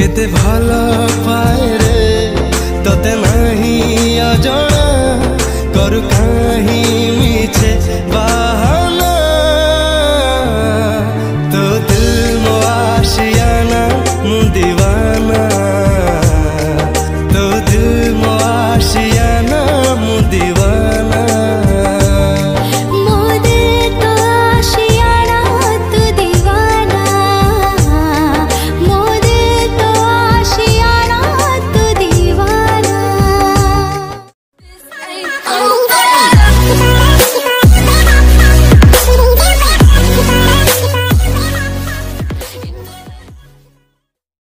কেতে ভালো পায় রে? তোতে নাহি অজনা করু কাহি মিছে বা